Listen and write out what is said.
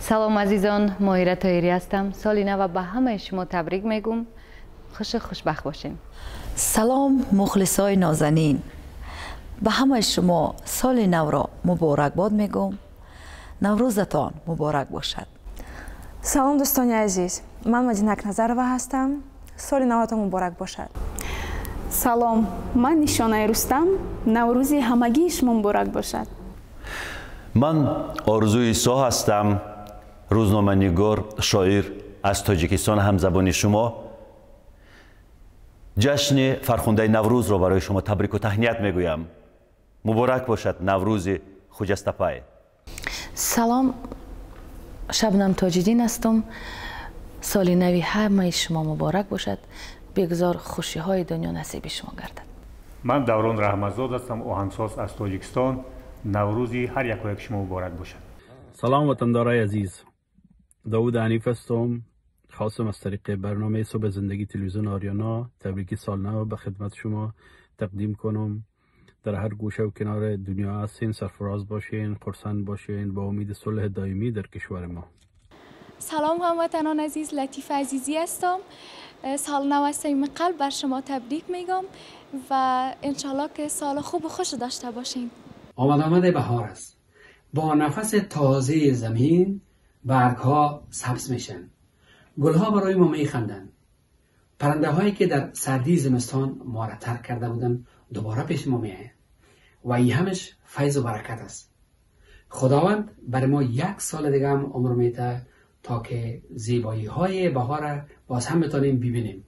سلام عزیزان ماهیره تایری هستم. سال نو به همه شما تبریک میگم. خوش خوشبخت باشین. سلام مخلصای نازنین. به همه شما سال نو را مبارک باد میگم. نوروزتان مبارک باشد. سلام دوستان عزیز. من مدینک نظرова هستم. سال наватон مبارک бошад سلام من нишонаи рустам نوروزی ҳамагии шумо مبارک باشد. من آرزوی со هستم. روزنامه‌نگار شاعر از تاجیکستان همزبان شما. جشن فرخنده نوروز را برای شما تبریک و تهنیت می‌گویم. مبارک باشد نوروز خوجستپای. سلام شبنم تاجیدین هستم. سال نوی همه شما مبارک باشد. بگذار خوشی های دنیا نصیب شما گردد. من دوران رحمتزاد هستم آهنگساز از تاجیکستان. نوروزی هر یک شما مبارک باشد. سلام وطندارای عزیز. داود عنیف هستم خواستم از طریق برنامه صبح زندگی تلویزیون آریانا تبریک سال نو به خدمت شما تقدیم کنم. در هر گوشه و کنار دنیا هستین سرفراز باشین خرسند باشین با امید صلح دائمی در کشور ما. سلام هموطنان عزیز لطیف عزیزی هستم. سال نو از صمیم قلب بر شما تبریک میگم و انشالله که سال خوب و خوش داشته باشین. آمد آمد بهار است. با نفس تازه زمین برگ ها سبز میشن. گل ها برای ما میخندن. پرنده هایی که در سردی زمستان ما را ترک کرده بودن دوباره پیش ما میآیند. و این همش فیض و برکت است. خداوند برای ما یک سال دیگه هم عمر میده تا که زیبایی های بهار باز هم بتانیم ببینیم.